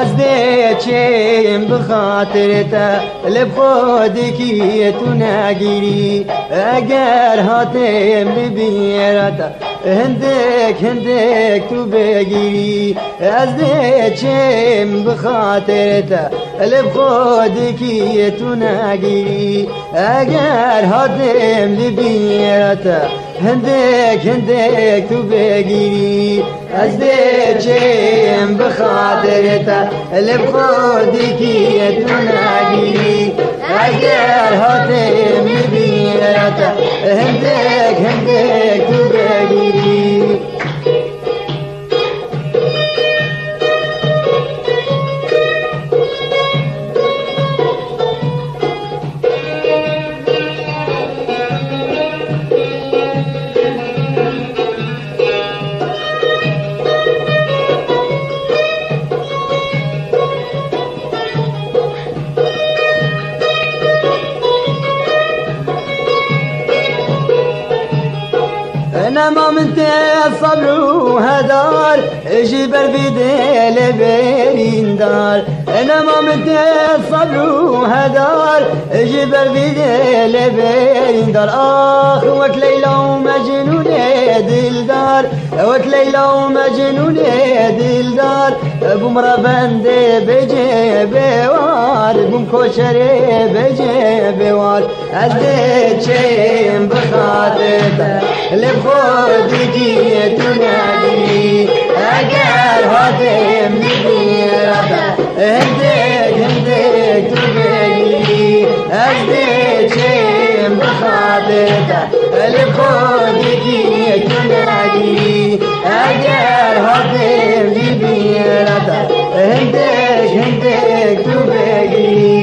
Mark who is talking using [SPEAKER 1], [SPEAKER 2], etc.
[SPEAKER 1] از چیم بخاطرتا لب خودکی تو نگیری. اگر هاتم ببیرتا هندک هندک تو بگیری. از چیم بخاطرتا لب خودکی تو نگیری. اگر هاتم ببیرتا هندک هندک تو بگیری از چیم بخاطرتا لب خودکی تو نگیری اگر هاتم ببیرتا هندک هندک أنا ما من الصبر وهدار جبر بديل بيرين دار. أنا ما من الصبر وهدار جبر بديل بيرين دار. آخ وك ليلى ومجنون دلدار وك ليلى ومجنون دلدار بمرا بندي بجي بوار بم كوشري بجي بوار. ازدي شيم بخاطر لبود جيت ونادي أقال هدم نبيرة هديك هديك تبيني أزديك شيم بخاطرك لبود جيت ونادي أقال هدم نبيرة هديك هديك تبيني